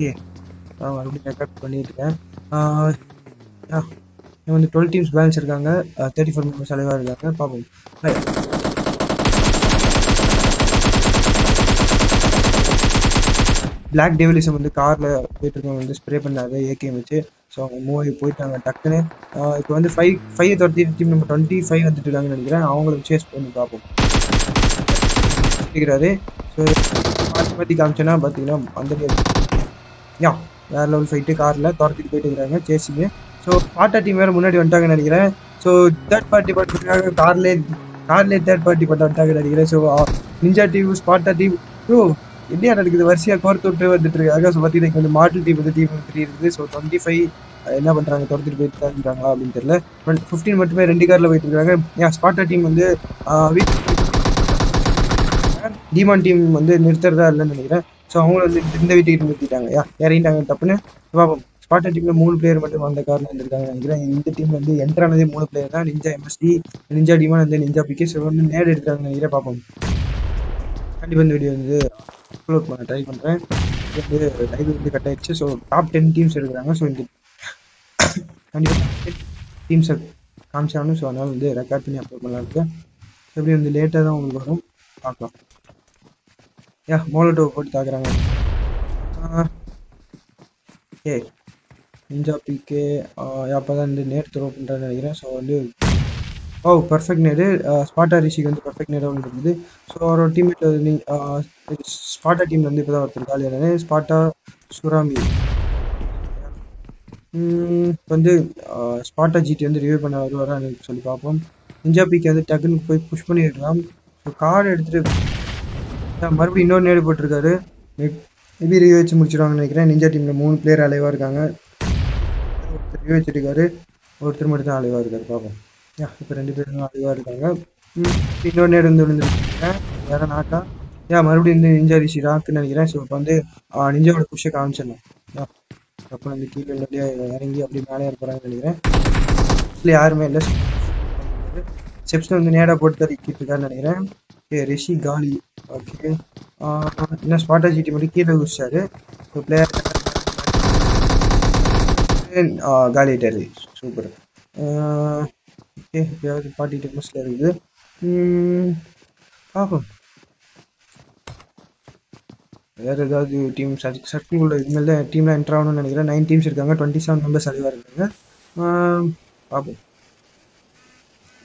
Okay. மறுபடியும் record பண்ணியிருக்கேன். இருக்கேன் வந்து டுவெல் டீம்ஸ் பேலன்ஸ் இருக்காங்க. தேர்ட்டி ஃபோர் மெம்பர்ஸ் அளவாக இருக்காங்க. பார்ப்போம். Right. பிளாக் டெவிலிசம் வந்து காரில் போயிட்டு வந்து ஸ்ப்ரே பண்ணாங்க ஏகே வச்சு. ஸோ அவங்க மூவ் ஆகி போயிட்டாங்க டக்குன்னு. இப்போ வந்து ஃபைவ் ஃபைவ் துரத்தி டீம் நம்பர் டுவெண்ட்டி ஃபைவ் வந்துட்டு இருக்காங்கன்னு நினைக்கிறேன். அவங்களுக்கு சேஸ் பண்ணி பார்ப்போம். கேட்குறாரு ஸோ மாற்றி மாற்றி காமிச்சோன்னா பார்த்தீங்கன்னா அந்த யா வேற லெவல் ஃபைட்டு காரில் துரத்திட்டு போயிட்டு இருக்காங்க சேசிங்க ஸோ பாட்டா டீம் வேறு முன்னாடி வந்துட்டாங்கன்னு நினைக்கிறேன். ஸோ தேர்ட் பார்ட்டி பண்ணுறாங்க கார்லேயே கார்லேயே தேர்ட் பார்ட்டி பண்ண வந்துட்டாங்கன்னு நினைக்கிறேன். So ninja team Sparta team so India நடக்குது? வரிசையாக கோர்த்து விட்டு வந்துட்டு இருக்காங்க. ஸோ பார்த்தீங்கன்னா இங்கே வந்து மாடல் டீம் வந்து டீம் த்ரீ இருக்குது. ஸோ டுவெண்ட்டி ஃபைவ் என்ன பண்ணுறாங்க துரத்துட்டு போயிட்டு இருக்காங்களா அப்படின்னு தெரியல. ஃபிஃப்டீன் மட்டுமே ரெண்டு காரில் போயிட்டு இருக்காங்க. ஏன் ஸ்பாட்டா டீம் வந்து வீக் டிமான் டீம் வந்து நிறுத்துறதா இல்லைன்னு நினைக்கிறேன். ஸோ அவங்களும் வந்து இந்த வீட்டுக்கு நிறுத்திட்டாங்க. யா இறங்கிட்டாங்க தப்புன்னு பார்ப்போம் ஸ்பாட்டர் டீமில் மூணு பிளேயர் மட்டும் அந்த காரணம் இருந்திருக்காங்க நினைக்கிறேன் இந்த டீம் வந்து என்டர் ஆனதே மூணு பிளேயர் தான். நிஞ்சா எம்எஸ்டி நிஞ்சா டிமான் வந்து நிஞ்சா பிகே ஸோ வந்து நேரம் எடுத்தாங்க நினைக்கிறேன். பார்ப்போம் கண்டிப்பாக இந்த வீடியோ வந்து அப்லோட் பண்ண ட்ரை பண்ணுறேன் வந்து லைவ் வந்து கட் ஆயிடுச்சு. ஸோ டாப் டென் டீம்ஸ் இருக்கிறாங்க ஸோ இந்த கண்டிப்பாக டீம்ஸை காமிச்சாலும் ஸோ அதனால் வந்து ரெக்கார்ட் பண்ணி அப்லோட் பண்ணலாம் இருக்கேன் எப்படி வந்து லேட்டாக தான் உங்களுக்கு வரும். பார்க்கலாம். யா மோலட்டோ போட்டு தாக்குறாங்க. ஏ. நிஞ்சா பிகே அப்போ தான் வந்து நேர் த்ரோ பண்ணுறேன்னு நினைக்கிறேன். ஸோ வந்து ஓ பர்ஃபெக்ட் நேரு. ஸ்பாட்டா ரிஷிக்கு வந்து பர்ஃபெக்ட் நேராக ஒன்று இருக்குது ஸோ அவரோட டீம்மேட் வந்து ஸ்பாட்டா டீம் வந்து இப்போ தான் ஒருத்தர் காலியான ஸ்பாட்டா சுராமி இப்போ வந்து ஸ்பாட்டா ஜிடி வந்து ரிவ்யூ பண்ண வருவாரான்னு சொல்லி பார்ப்போம். நிஞ்சா பிகே வந்து டக்குன்னு போய் புஷ் பண்ணிடலாம் ஸோ கார்டு எடுத்துகிட்டு மறுபடியும் இன்னொரு நேடு போட்டிருக்காரு. மேபி ரிவ்யூ வச்சு முடிச்சிடுவாங்கன்னு நினைக்கிறேன். நிஞ்சா டீமில் மூணு பிளேயர் அலைவாக இருக்காங்க. ஒருத்தர் ரிவ்யூ வச்சிருக்காரு ஒருத்தர் மட்டும் தான் அலைவாக இருக்காரு. பார்ப்போம் இப்போ ரெண்டு பேரும் அலைவாக இருக்காங்க. இன்னொரு நேடு வந்து விழுந்துருக்காங்க வேற நாட்டா? ஏன் மறுபடியும் வந்து நிஞ்சா ரிஷி ராக்குன்னு நினைக்கிறேன். ஸோ இப்போ வந்து நிஞ்சாவோட புஷை காமிச்சிடலாம். அப்புறம் அப்போ வந்து கீழே இல்லையா இறங்கி அப்படி மேலே இருப்பாங்கன்னு நினைக்கிறேன். இல்லை யாருமே இல்லை. செப்ஸ் வந்து நேராக போட்டு தறிக்கிட்டு இருக்காருன்னு நினைக்கிறேன். ஓகே ரிஷி காலி ஓகே இன்னும் ஸ்பாட்டா ஜிடி மட்டும் கீழே குதிச்சாரு. ஸோ பிளேயர் காலி ஆயிட்டாரு. சூப்பர் ஓகே எப்பயாவது ஃபார்ட்டி டூ இருக்குது. Hmm, பார்ப்போம். வேறு ஏதாவது டீம் சர்க்கிள் இதுமாதிரி தான் டீம்லாம் என்ட்ரு ஆகணும்னு நினைக்கிறேன். நைன் டீம்ஸ் இருக்காங்க. டுவெண்ட்டி செவன் மெம்பர்ஸ் அதிகமாக இருக்காங்க um, பார்ப்போம்.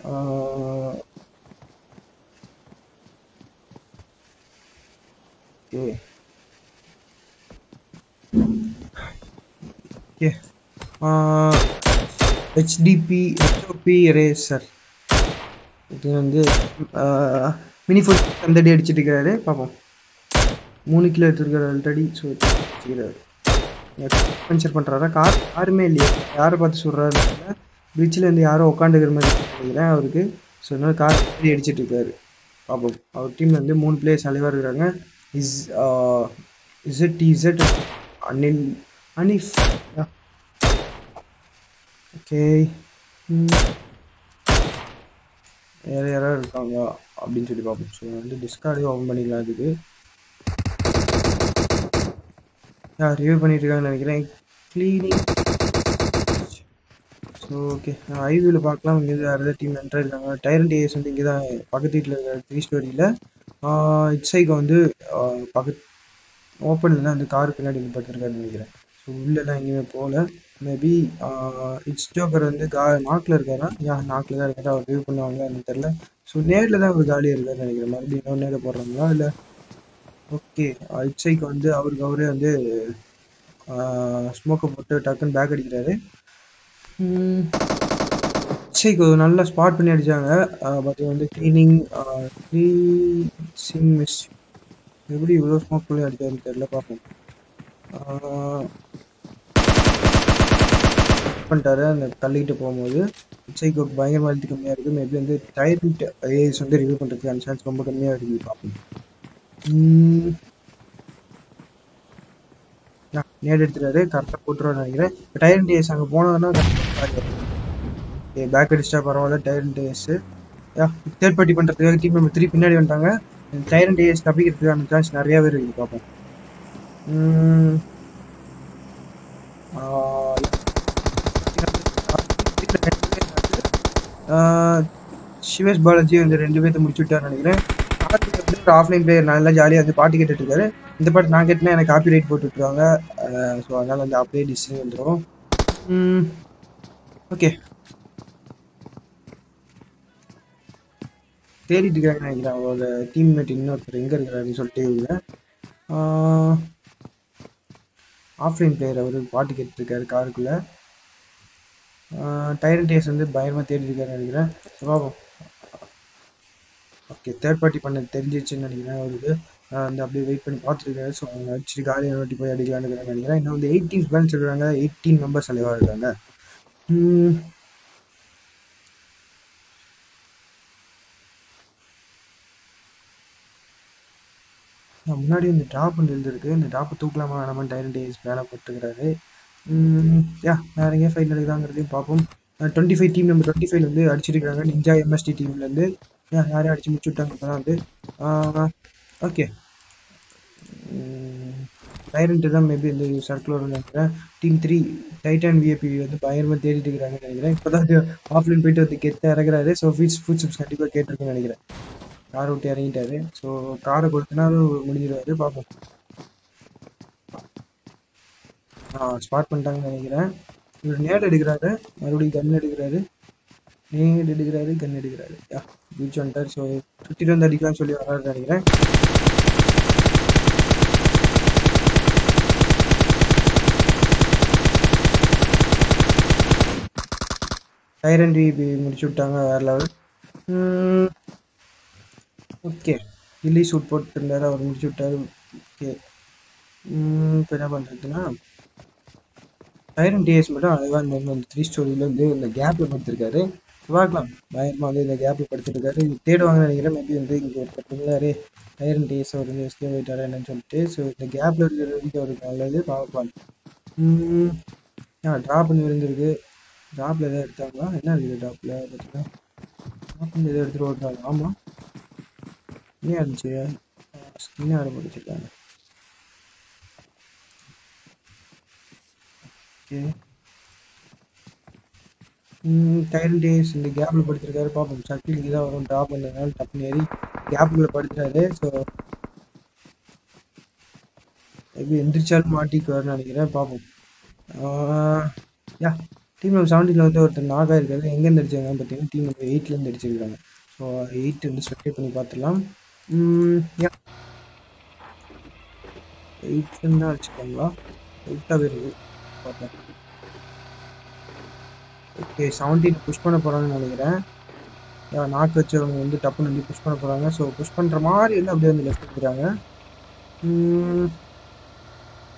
Uh, ஓகே ஓகே ஹெச்டிபி ஹெச்ஓபி ரேசர் இது வந்து uh, மினி ஃபோர் அந்த அடி அடிச்சிட்டு இருக்கிறாரு பார்ப்போம் மூணு கிலோ எடுத்துருக்காரு ஆல்ரெடி ஸோ வச்சுக்கிறாரு பஞ்சர் பண்ணுறாரா கார் யாருமே இல்லையா. யாரை பார்த்து சொல்கிறாரு பிரிட்ஜில் இருந்து யாரோ உட்காந்துக்கிற மாதிரி நினைக்கிறேன் அவருக்கு. ஸோ அதனால கார் அடிச்சுட்டு அடிச்சிட்டு இருக்காரு பார்ப்போம் அவர் டீமில் வந்து மூணு பிளேயர்ஸ் அலைவாக இருக்கிறாங்க. இஸ் இசட் இசட் அனில் அனிஃப் ஓகே வேறு யாராவது இருக்காங்க அப்படின்னு சொல்லி பார்ப்போம். ஸோ வந்து டிஸ்கார்டே ஓப்பன் பண்ணிக்கலாம் அதுக்கு யார் ரிவ்யூ பண்ணிட்டு இருக்காங்கன்னு நினைக்கிறேன். க்ளீனிங் ஸோ ஓகே ஐவியில் பார்க்கலாம். இங்கே வேறு ஏதாவது டீம் என்ட்ரு இருக்காங்க டைரன் டிஎஸ் வந்து இங்கே தான் பக்கத்து வீட்டில் இருக்க த்ரீ ஸ்டோரியில் இட்ஸைக்கு வந்து பக்கத்து ஓப்பனில் தான் அந்த கார் பின்னாடி நிப்பட்டிருக்காருன்னு நினைக்கிறேன். ஸோ உள்ளெல்லாம் எங்கேயுமே போகல. மேபி இட்ஸ் ஜோக்கர் வந்து கா நாக்கில் இருக்காரா? யா நாக்கில் தான் இருக்காரு? அவர் வியூ பண்ணுவாங்க எனக்கு தெரில ஸோ நேரில் தான் அவர் காலியாக இருக்காருன்னு நினைக்கிறேன். மறுபடியும் இன்னொரு நேரில் போடுறாங்களா? இல்லை ஓகே இட்ஸைக்கு வந்து அவருக்கு அவரே வந்து ஸ்மோக்கை போட்டு டக்குன்னு பேக் அடிக்கிறாரு. அக்ஷய்க்கு நல்ல ஸ்பாட் பண்ணி அடித்தாங்க பட் வந்து க்ளீனிங் க்ளீசிங் மிஸ் எப்படி இவ்வளோ ஸ்மோக் பண்ணி அடிச்சாருன்னு தெரியல பார்ப்போம். பண்ணிட்டாரு அந்த தள்ளிக்கிட்டு போகும்போது அக்ஷய்க்கு பயங்கரமாக எழுத்து கம்மியாக இருக்குது மேபி வந்து டைரண்ட் ஏஎஸ் வந்து ரிவ்யூ அந்த சான்ஸ் ரொம்ப கம்மியாக இருக்குது பார்ப்போம். நேடு எடுத்துட்டாரு. கரெக்டாக போட்டுருவான்னு நினைக்கிறேன். டைரன் டேஸ் அங்கே போனதுன்னா பேக் அடிச்சிட்டா பரவாயில்ல. டைரன் டேஸ் தேர்ட் பார்ட்டி பண்ணுறதுக்காக டீம் நம்பர் த்ரீ பின்னாடி வந்துட்டாங்க. டைரன் டேஸ் தப்பிக்கிறதுக்கான சான்ஸ் நிறையாவே இருக்குது பார்ப்போம் சிவேஷ் பாலாஜி வந்து ரெண்டு பேர்த்த முடிச்சு விட்டார் நினைக்கிறேன். ஒரு ஆஃப்லைன் பிளேயர் நல்லா ஜாலியாக வந்து பாட்டு கேட்டுட்டு இருக்காரு இந்த பாட்டு நான் கேட்டேன்னா எனக்கு காப்பி ரைட் போட்டு ஸோ அதனால் வந்து அப்படியே டிஸ்னி வந்துடும் ஓகே தேடிட்டு இருக்காங்க நினைக்கிறேன். அவரோட டீம்மேட் இன்னொருத்தர் எங்கே இருக்கிறாருன்னு சொல்லிட்டு இவங்க ஆஃப்லைன் பிளேயர் அவர் பாட்டு கேட்டுருக்காரு காருக்குள்ளே. டைரன் டேஸ் வந்து பயமாக தேடி இருக்காரு நினைக்கிறேன். பார்ப்போம் ஓகே தேர்ட் பார்ட்டி பண்ண தெரிஞ்சிருச்சுன்னு நினைக்கிறேன் அவருக்கு. அந்த அப்படியே வெயிட் பண்ணி பார்த்துருக்காரு. ஸோ அவங்க அடிச்சுட்டு காலியாக வாட்டி போய் அடிக்கலான்னு நினைக்கிறேன். இன்னும் வந்து எயிட்டீன் பேலன்ஸ் இருக்கிறாங்க எயிட்டீன் மெம்பர்ஸ் அலைவாக இருக்காங்க முன்னாடி இந்த டாப் வந்து இருந்திருக்கு. இந்த ட்ராப் தூக்கலாமா வேணாமா டைரன் டேஸ் வேலை போட்டுக்கிறாரு யா வேற எங்கேயும் ஃபைட் நடக்குதாங்கிறதையும் பார்ப்போம். Twenty five team number twenty five வந்து அடிச்சிருக்காங்க நிஞ்சா எம்எஸ்டி டீம்லேருந்து யாரையும் அடிச்சு முடிச்சு விட்டாங்க இப்போ தான் வந்து. ஓகே டைரண்ட்டு தான் மேபி இந்த சர்க்கிள் வரும்னு நினைக்கிறேன். டீம் த்ரீ டைட்டன் விஏபி வந்து பயங்கரமாக தேடிட்டு இருக்கிறாங்கன்னு நினைக்கிறேன். இப்போ தான் ஆஃப்லைன் போயிட்டு வந்து கெத்த இறக்குறாரு. ஸோ ஃபீட்ஸ் ஃபுட் சிப்ஸ் கண்டிப்பாக கேட்டிருக்குன்னு நினைக்கிறேன். காரை விட்டு இறங்கிட்டாரு? ஸோ காரை கொடுத்தனாலும் முடிஞ்சிடுவாரு பார்ப்போம். ஆ ஸ்பாட் பண்ணிட்டாங்கன்னு நினைக்கிறேன். இவர் நேட் எடுக்கிறாரு மறுபடியும் கன் எடுக்கிறாரு. நேட் எடுக்கிறாரு கன் எடுக்கிறாரு. யா பீச் வந்துட்டார். ஸோ சுற்றிட்டு வந்து அடிக்கலாம்னு சொல்லி வராரு நினைக்கிறேன். டைரன் டிபி முடிச்சு விட்டாங்க வேற லெவல் ஓகே. இல்லி சூட் போட்டுருந்தார் அவர் முடிச்சு விட்டார். ஓகே. இப்போ என்ன பண்ணுறதுன்னா டைரன் டிஎஸ் மட்டும் அழகாக இந்த அந்த த்ரீ ஸ்டோரியில் வந்து இந்த கேப்பில் படுத்திருக்காரு பார்க்கலாம். பயங்கரமாக வந்து இந்த கேப்பில் படுத்திருக்காரு தேடுவாங்கன்னு நினைக்கிறேன் மேபி வந்து இங்கே ஒரு பர்டிகுலரே டிஎஸ் அவர் வந்து எஸ்கே போயிட்டாரா என்னன்னு சொல்லிட்டு ஸோ இந்த கேப்பில் இருக்கிறது அவருக்கு நல்லது பார்ப்பான் ஆ ட்ராப் பண்ணி இருந்திருக்கு. ட்ராப்பில் எதாவது எடுத்தாங்களா? என்ன இருக்குது ட்ராப்பில் பார்த்தீங்கன்னா ட்ராப் பண்ணி எதாவது எடுத்துகிட்டு ஓடுறாங்க ஆமாம் என்ன இருந்துச்சு? ஸ்கின் ஆட ஓகே. டேஸ் இந்த கேப்பில் படுத்திருக்காரு. பார்ப்போம் சக்கிலுக்கு தான் வரும். ட்ராப் பண்ணதுனால டப்புன்னு ஏறி கேப்புக்குள்ளே படுத்துறாரு ஸோ எப்படி எந்திரிச்சாலும் மாட்டிக்குவார்னு நினைக்கிறேன். பார்ப்போம் யா டீம் நம்பர் செவன்டீனில் வந்து ஒருத்தர் நாகா இருக்காரு எங்கேருந்து அடிச்சாங்கன்னு பார்த்தீங்கன்னா டீம் நம்பர் எயிட்லேருந்து அடிச்சிருக்காங்க. ஸோ எயிட் வந்து ஸ்பெக்டேட் பண்ணி பார்த்துடலாம். யா எயிட்லேருந்து தான் அடிச்சிருக்காங்களா எயிட்டாகவே இருக்குது பார்த்தேன் ஓகே செவன்டீன் புஷ் பண்ண போகிறாங்கன்னு நினைக்கிறேன். நாக்கு வச்சவங்க வந்து டப்புன்னு வந்து புஷ் பண்ண போகிறாங்க ஸோ புஷ் பண்ணுற மாதிரி வந்து அப்படியே வந்து லெஃப்ட் எடுக்கிறாங்க hmm.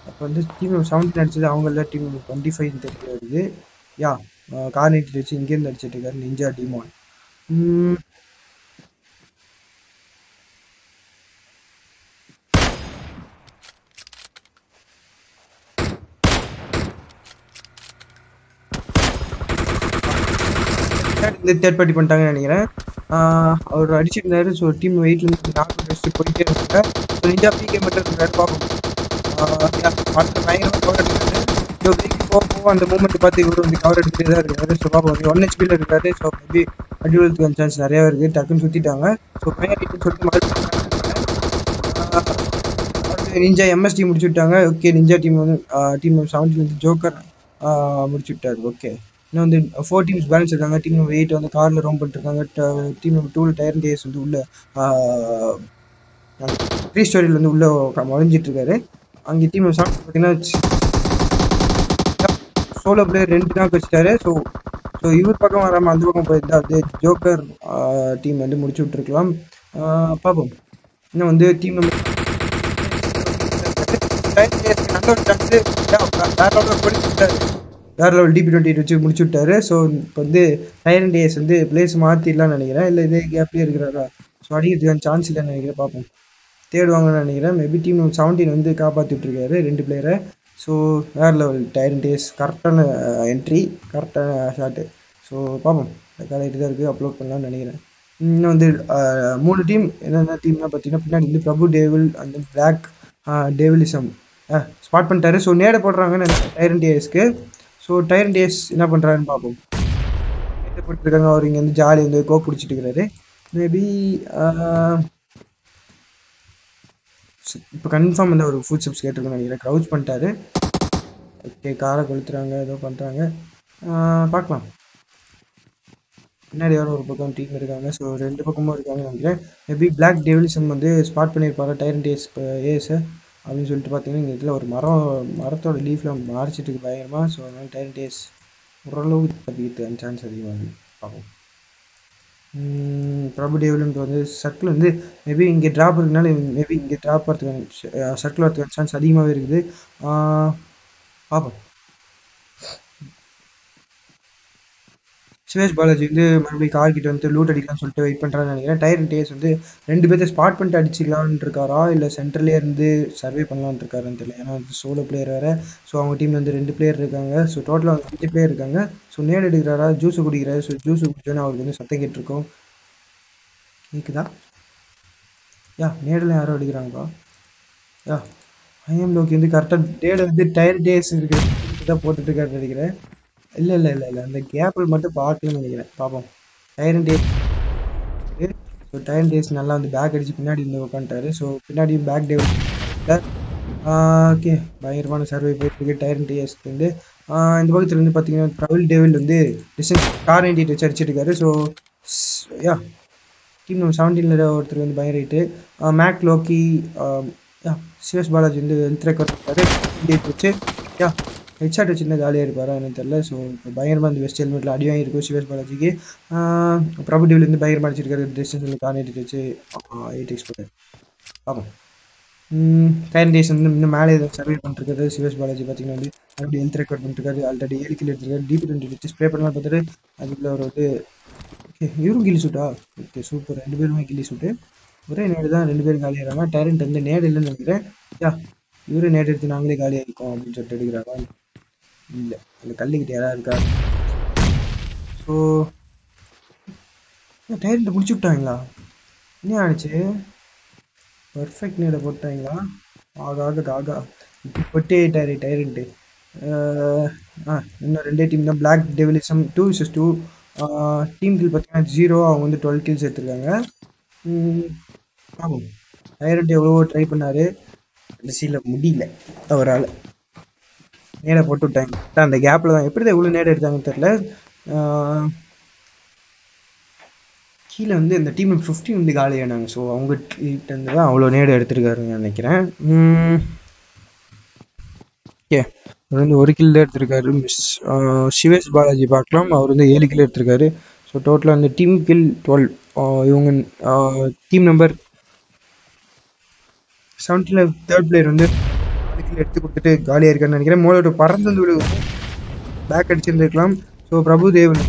அப்போ வந்து டீம் செவன்டீன் அடிச்சது அவங்கள டீம் டுவெண்ட்டி ஃபைவ் தெரிஞ்சு வருது. யா கார் நீட்டி வச்சு இங்கேருந்து அடிச்சிட்டு இருக்காரு நிஞ்சா டிமான் இந்த தேர்ட் பார்ட்டி பண்ணிட்டாங்கன்னு நினைக்கிறேன். அவர் அடிச்சிருந்தாரு. ஸோ டீம் வெயிட்லேருந்து நாக்கு வச்சுட்டு போயிட்டே இருந்தாங்க ஸோ நிஞ்சா பிகே மட்டும் இருந்தாரு பார்ப்போம். அடுத்த பயங்கரமாக கவர் எடுத்துட்டு ஸோ பிகே போக போக அந்த மூமெண்ட் பார்த்து இவர் வந்து கவர் எடுத்துகிட்டே தான் இருக்காரு. ஸோ பார்ப்போம். ஒன் ஹெச்பியில் இருக்காரு. ஸோ மேபி அடிவதுக்கான சான்ஸ் நிறையா இருக்குது டக்குன்னு சுற்றிட்டாங்க ஸோ பயங்கரம் சொல்லிட்டு மறுபடியும் நிஞ்சா எம்எஸ்டி முடிச்சு விட்டாங்க. ஓகே நிஞ்சா டீம் வந்து டீம் செவன்டீன் வந்து ஜோக்கர் முடிச்சு விட்டாரு. ஓகே இன்னும் வந்து ஃபோர் டீம்ஸ் பேலன்ஸ் இருக்காங்க டீம் நம்பர் எயிட் வந்து காரில் ரோம் பண்ணிருக்காங்க. டீம் நம்பர் டூவில் டயர் டேஸ் வந்து உள்ள த்ரீ ஸ்டோரியில் வந்து உள்ள வளைஞ்சிட்டு இருக்காரு. அங்கே டீம் நம்பர் செவன் பார்த்தீங்கன்னா சோலோ பிளேயர் ரெண்டு நாள் வச்சுட்டாரு. ஸோ ஸோ இவர் பக்கம் வராமல் அந்த பக்கம் போயிருந்தா அது ஜோக்கர் டீம் வந்து முடிச்சு விட்டுருக்கலாம். பார்ப்போம். இன்னும் வந்து டீம் நம்பர் நல்ல ஒரு சான்ஸ் வேற வேறு லெவல் டிபி டுவெண்ட்டி வச்சு முடிச்சு விட்டாரு. ஸோ இப்போ வந்து நைன் டேஸ் வந்து பிளேஸ் மாற்றிடலாம்னு நினைக்கிறேன். இல்லை இதே கேப்லேயே இருக்கிறாரா? ஸோ அடிக்கிறதுக்கான சான்ஸ் இல்லைன்னு நினைக்கிறேன். பார்ப்போம். தேடுவாங்கன்னு நினைக்கிறேன். மேபி டீம் செவன்டீன் வந்து காப்பாற்றி விட்டுருக்காரு ரெண்டு பிளேயரை ஸோ வேற லெவல் டைரன் டேஸ் கரெக்டான என்ட்ரி கரெக்டான ஷாட்டு ஸோ பார்ப்போம். கரெக்டாக தான் இருக்குது அப்லோட் பண்ணலாம்னு நினைக்கிறேன். இன்னும் வந்து uh, மூணு டீம் என்னென்ன டீம்லாம் பார்த்தீங்கன்னா பின்னாடி வந்து பிரபு டேவில் அந்த பிளாக் டேவிலிசம் ஸ்பாட் பண்ணிட்டாரு. ஸோ நேட போடுறாங்கன்னு டைரன் டேஸ்க்கு ஸோ டைரன் டேஸ் என்ன பண்ணுறாருன்னு பார்ப்போம். கஷ்டப்பட்டுருக்காங்க அவர் இங்கே வந்து ஜாலி வந்து கோ பிடிச்சிட்டு இருக்கிறாரு மேபி இப்போ கன்ஃபார்ம் வந்து ஒரு ஃபுட் சப்ஸ் கேட்டிருக்கேன் நினைக்கிறேன். க்ரௌச் பண்ணிட்டாரு. ஓகே காரை கொளுத்துறாங்க ஏதோ பண்ணுறாங்க பார்க்கலாம். பின்னாடி யாரோ ஒரு பக்கம் டீம் இருக்காங்க. ஸோ ரெண்டு பக்கமும் இருக்காங்க நினைக்கிறேன். மேபி பிளாக் டெவிலிசன் வந்து ஸ்பாட் பண்ணியிருப்பாரு டைரன் டேஸ் ஏஸ் அப்படின்னு சொல்லிட்டு பார்த்தீங்கன்னா இந்த இதில் ஒரு மரம் மரத்தோட லீஃபில் மாறிச்சிட்டு இருக்கு பயங்கரமாக ஸோ அதனால் டென் டேஸ் ஓரளவுக்கு தப்பிக்கிறது சான்ஸ் அதிகமாக இருக்குது பார்ப்போம் பிரபு டேவிலுக்கு வந்து சர்க்கிள் வந்து மேபி இங்கே ட்ராப் இருக்கனால மேபி இங்கே ட்ராப் வரதுக்கான சர்க்கிள் வரதுக்கான சான்ஸ் அதிகமாகவே இருக்குது. பார்ப்போம் சுரேஷ் பாலாஜி வந்து மறுபடியும் கார் கிட்ட வந்து லூட் அடிக்கலாம்னு சொல்லிட்டு வெயிட் பண்ணுறான்னு நினைக்கிறேன். டயர் டேஸ் வந்து ரெண்டு பேர்த்த ஸ்பாட் பண்ணிட்டு அடிச்சிக்கலான்னு இருக்காரா? இல்லை சென்ட்ரலே இருந்து சர்வே பண்ணலான்னு இருக்காருன்னு தெரியல. ஏன்னா வந்து சோலோ பிளேயர் வேறு. ஸோ அவங்க டீமில் வந்து ரெண்டு பிளேயர் இருக்காங்க. ஸோ டோட்டலாக அஞ்சு பிளேயர் இருக்காங்க. ஸோ நேடு எடுக்கிறாரா? ஜூஸ் குடிக்கிறாரு. ஸோ ஜூஸ் குடிச்சோன்னு அவருக்கு வந்து சத்தம் கேட்டிருக்கோம். கேட்குதா யா நேரில் யாரோ அடிக்கிறாங்கப்பா யா ஐஎம் லோக்கி வந்து கரெக்டாக டேடு வந்து டயர் டேஸ் இருக்குது தான் போட்டுட்டு இருக்காருன்னு நினைக்கிறேன். இல்லை இல்லை இல்லை இல்லை. அந்த கேப்பில் மட்டும் பார்க்கணும்னு நினைக்கிறேன். பார்ப்போம் டைரன் டேஸ் ஸோ டயரன் டேஸ் நல்லா வந்து பேக் அடித்து பின்னாடி வந்து உட்காந்துட்டாரு ஸோ பின்னாடி பேக் டே ஓகே பயங்கரமான சர்வே போயிட்டு டைரன் டேஸ்க்கு வந்து. இந்த பக்கத்தில் வந்து பார்த்தீங்கன்னா ட்ரவல் டேவில் வந்து டிசைன் கார் நைன்டி வச்சு அடிச்சிருக்காரு ஸோ யா டீம் நம்பர் செவன்டீனில் ஒருத்தர் வந்து பயங்கர மேக் லோக்கி யா சிவஸ் பாலாஜி வந்து ஹெல்த் ரெக்கார்ட் வச்சு யா ஹெட்ஷாட் வச்சுருந்தா காலியாக இருப்பாரா எனக்கு தெரில ஸோ இப்போ பயங்கரமாக இந்த வெஸ்ட் ஹெல்மெட்டில் அடி வாங்கியிருக்கும் சிவஸ் பாலாஜிக்கு ப்ராபர்ட்டிவிலேருந்து வந்து பயங்கரமாக அடிச்சிருக்காரு. டிஸ்டன்ஸ் கார்னேட் வச்சு எயிட் எக்ஸ் போட்டார். பார்ப்போம் கைன் டேஸ் வந்து இன்னும் மேலே ஏதோ சர்வே பண்ணிருக்காரு. சிவஸ் பாலாஜி பார்த்தீங்கன்னா வந்து அப்படி ஹெல்த் ரெக்கார்ட் பண்ணிருக்காரு. ஆல்ரெடி ஏழு கிலோ எடுத்திருக்காரு. டிபி டுவெண்ட்டி வச்சு ஸ்ப்ரே பண்ணலாம் பார்த்துட்டு அதுக்குள்ள அவர் வந்து ஓகே இவரும் கில்லி சூட்டா ஓகே சூப்பர் ரெண்டு பேருமே கில்லி சூட்டு ஒரே நேடு தான் ரெண்டு பேரும் காலியாகிறாங்க டேரண்ட் வந்து நேடு இல்லைன்னு நினைக்கிறேன். யா இவரும் நேடு எடுத்து நாங்களே காலியாகிருக்கோம் அப்படின்னு சொல்லிட்டு எடுக்கிறாங்க இல்லை அந்த கல்லுக்கிட்ட யாராவது இருக்கா? ஸோ டயர்ட்டு முடிச்சு விட்டாங்களா? என்ன ஆனிச்சு பர்ஃபெக்ட் நேட போட்டாங்களா? ஆக ஆக ஆகா பொட்டே டயர் ஆ இன்னும் ரெண்டே டீம் தான். Black devilism two versus two team kill பார்த்தீங்கன்னா ஜீரோ அவங்க வந்து டுவெல் கில்ஸ் எடுத்துருக்காங்க. ஆமாம். டைரண்ட் எவ்வளவோ ட்ரை பண்ணார். கடைசியில் முடியல. அவரால் நேடை போட்டு விட்டாங்க. அந்த கேப்பில் தான். எப்படி தான் இவ்வளோ நேடை எடுத்தாங்கன்னு தெரில கீழே வந்து இந்த டீம் ஃபிஃப்டி வந்து காலியானாங்க ஸோ அவங்க கிட்டேருந்து தான் அவ்வளோ நேரம் எடுத்திருக்காருன்னு நினைக்கிறேன். ஓகே அவர் வந்து ஒரு கில் தான் எடுத்திருக்காரு. மிஸ் சிவேஷ் பாலாஜி பார்க்கலாம். அவர் வந்து ஏழு கில் எடுத்திருக்காரு. ஸோ டோட்டலாக வந்து டீம் கில் டுவெல் இவங்க டீம் நம்பர் செவன்டீனில் தேர்ட் பிளேயர் வந்து நாலு எடுத்து கொடுத்துட்டு காலியாக இருக்கான்னு நினைக்கிறேன். மோலோட்டோ பறந்து வந்து பேக் அடிச்சிருந்துருக்கலாம். ஸோ பிரபு தேவன்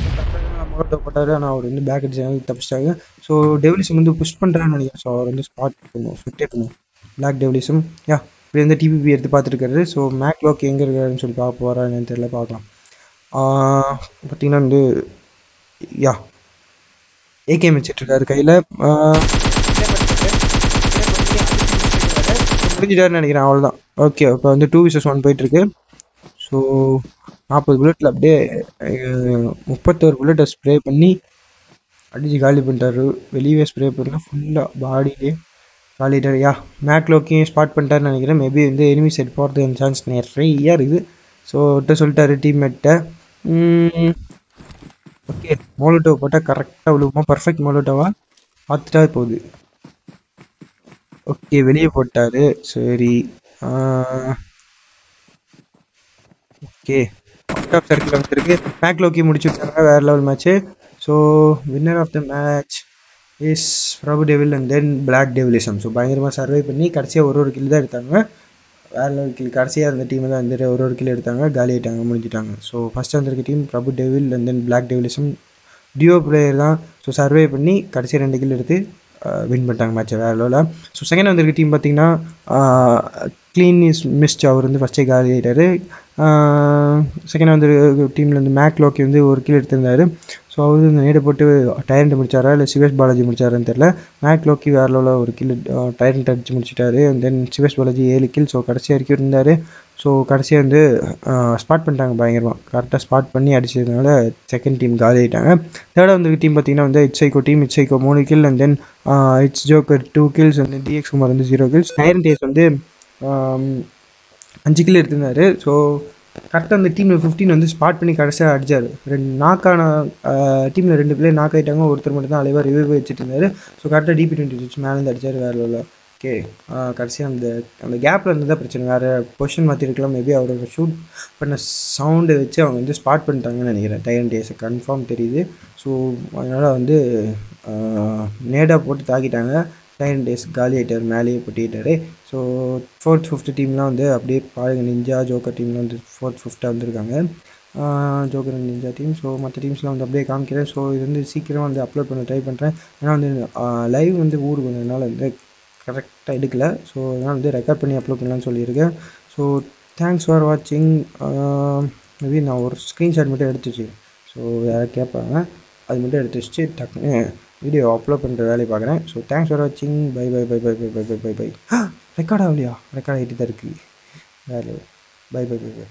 மோலோட்டோ போட்டார். ஆனால் அவர் வந்து பேக் அடிச்சாங்க தப்பிச்சிட்டாங்க ஸோ டெவலிசம் வந்து புஷ் பண்ணுறான்னு நினைக்கிறேன். ஸோ அவர் வந்து ஸ்பாட் பண்ணுவோம் ஃபிட்டே பண்ணுவோம் பிளாக் டெவலிசம் யா இப்படி வந்து டிபிபி எடுத்து பார்த்துருக்காரு. ஸோ மேக் லோக் எங்கே இருக்காருன்னு சொல்லி பார்க்க போகிறான்னு தெரியல. பார்க்கலாம். பார்த்தீங்கன்னா வந்து யா ஏகே வச்சிட்ருக்காரு கையில். முடிஞ்சிட்டாருன்னு நினைக்கிறேன் அவ்வளோதான் ஓகே இப்போ வந்து டூ விசஸ் ஒன் போயிட்டுருக்கு. ஸோ நாற்பது புல்லட்டில் அப்படியே முப்பத்தோரு புல்லட்டை ஸ்ப்ரே பண்ணி அடித்து காலி பண்ணிட்டாரு. வெளியே ஸ்ப்ரே பண்ணலாம் ஃபுல்லாக பாடியிலே காலிட்டார். யா மேக்லோக்கையும் ஸ்பாட் பண்ணிட்டாருன்னு நினைக்கிறேன். மேபி வந்து எனிமி போகிறது போகிறதுக்கு சான்ஸ் நிறையா இருக்குது. ஸோ விட்ட சொல்லிட்டாரு டீம்மேட்டை ஓகே மோலோட்டோ போட்டால் கரெக்டாக விழுவுமா? பர்ஃபெக்ட் மோலோட்டோவா பார்த்துட்டா போகுது. ஓகே வெளியே போட்டார். சரி. ஓகே அவுட் ஆஃப் சர்க்கிள் வந்துருக்கு. மேக் லோக்கி முடிச்சு விட்டாங்க வேறு level match so winner of the match is Prabhu devil and then black devilism so பயங்கரமாக சர்வை பண்ணி கடைசியாக ஒரு ஒரு கில் தான் எடுத்தாங்க. வேறு லெவல் கில் கடைசியாக அந்த டீம் தான் வந்துட்டு ஒரு ஒரு கில் எடுத்தாங்க. காலி ஆகிட்டாங்க முடிஞ்சிட்டாங்க. ஸோ ஃபஸ்ட்டு வந்திருக்க team Prabhu devil and then black devilism deo player தான். ஸோ சர்வே பண்ணி கடைசி ரெண்டு கில் எடுத்து வின் பண்ணிட்டாங்க மேட்ச்சை வேறு லெவலில் ஸோ செகண்ட் வந்திருக்க டீம் பார்த்தீங்கன்னா க்ளீன் இஸ் மிஸ்ட் அவர் வந்து ஃபஸ்ட்டே காலி ஆகிட்டார் செகண்ட் வந்து டீமில் வந்து மேக் லோக்கி வந்து ஒரு கீழே எடுத்திருந்தார். ஸோ அவர் இந்த நேடை போட்டு டைரண்ட் முடிச்சாரா? இல்லை சிவேஷ் பாலாஜி முடிச்சாரான்னு தெரில மேக் லோக்கி வேற லெவலில் ஒரு கில் டைரண்ட் அடிச்சு முடிச்சிட்டாரு. அண்ட் தென் சிவேஷ் பாலாஜி ஏழு கில் ஸோ கடைசி வரைக்கும் இருந்தார். ஸோ கடைசியாக வந்து ஸ்பாட் பண்ணிட்டாங்க பயங்கரமாக கரெக்டாக ஸ்பாட் பண்ணி அடிச்சதுனால செகண்ட் டீம் காலி ஆகிட்டாங்க தேர்டாக வந்து டீம் பார்த்தீங்கன்னா வந்து it's psycho team it's psycho மூணு kill and then it's joker two kills வந்து டிஎக்ஸ் குமார் வந்து ஜீரோ கில்ஸ் டயரன் டேஸ் வந்து அஞ்சு கில் எடுத்திருந்தாரு. ஸோ கரெக்டாக அந்த டீமில் ஃபிஃப்டீன் வந்து ஸ்பாட் பண்ணி கடைசியாக அடித்தார் ரெண்டு நாக்கான டீமில் ரெண்டு பிளேயர் நாக் ஆகிட்டாங்க ஒருத்தர் மட்டும் தான் அலைவாக ரிவ்யூ வச்சுட்டு இருந்தார். ஸோ கரெக்டாக டிபி டுவெண்ட்டி சிக்ஸ் மேலேருந்து அடிச்சார் வேறு லெவலில் ஓகே கடைசியாக அந்த அந்த கேப்பில் இருந்து தான் பிரச்சனை. வேறு பொசிஷன் மாற்றிருக்கலாம் மேபி அவரோட ஷூட் பண்ண சவுண்டை வச்சு அவங்க வந்து ஸ்பாட் பண்ணிட்டாங்கன்னு நினைக்கிறேன். டைரன் டேஸை கன்ஃபார்ம் தெரியுது. ஸோ அதனால் வந்து நேடாக போட்டு தாக்கிட்டாங்க. டைரன் டேஸ் காலி ஆகிட்டார் மேலேயே போட்டிட்டாரு. ஸோ ஃபோர்த் ஃபிஃப்த் டீம்லாம் வந்து அப்படியே பாருங்க நிஞ்சா ஜோக்கர் டீம்லாம் வந்து ஃபோர்த் ஃபிஃப்த்தாக வந்திருக்காங்க. Joker and ninja team so மற்ற டீம்ஸ்லாம் வந்து அப்படியே காமிக்கிறேன். ஸோ இது வந்து சீக்கிரமாக வந்து அப்லோட் பண்ண ட்ரை பண்ணுறேன் ஏன்னா வந்து லைவ் வந்து ஊருக்கு வந்ததுனால வந்து கரெக்டாக எடுக்கல. ஸோ அதனால் வந்து ரெக்கார்ட் பண்ணி அப்லோட் பண்ணலான்னு சொல்லியிருக்கேன். ஸோ தேங்க்ஸ் ஃபார் வாட்சிங் மேபி நான் ஒரு ஸ்க்ரீன்ஷாட் மட்டும் எடுத்து வச்சுக்கிறேன் ஸோ யாராவது கேட்பாங்க. அது மட்டும் எடுத்து வச்சு டக்குன்னு வீடியோ அப்லோட் பண்ணுற வேலையை பார்க்குறேன். ஸோ தேங்க்ஸ் ஃபார் வாட்சிங் bye bye bye bye bye bye bye bye bye record ஆகலையா? ரெக்கார்ட் ஆகிட்டு தான் இருக்குது வேறு பை பை பை பை